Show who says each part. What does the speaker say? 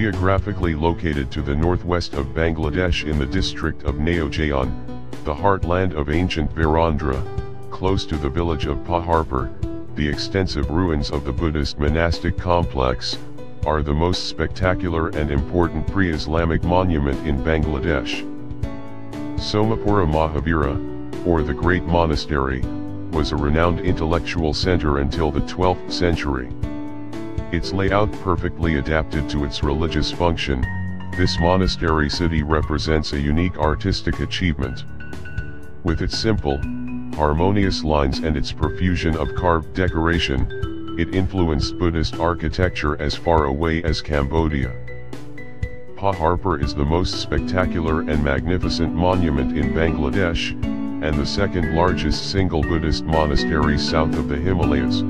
Speaker 1: Geographically located to the northwest of Bangladesh in the district of Naogaon, the heartland of ancient Varendra, close to the village of Paharpur, the extensive ruins of the Buddhist monastic complex, are the most spectacular and important pre-Islamic monument in Bangladesh. Somapura Mahavihara, or the Great Monastery, was a renowned intellectual center until the 12th century. Its layout perfectly adapted to its religious function, this monastery city represents a unique artistic achievement. With its simple, harmonious lines and its profusion of carved decoration, it influenced Buddhist architecture as far away as Cambodia. Paharpur is the most spectacular and magnificent monument in Bangladesh, and the second largest single Buddhist monastery south of the Himalayas.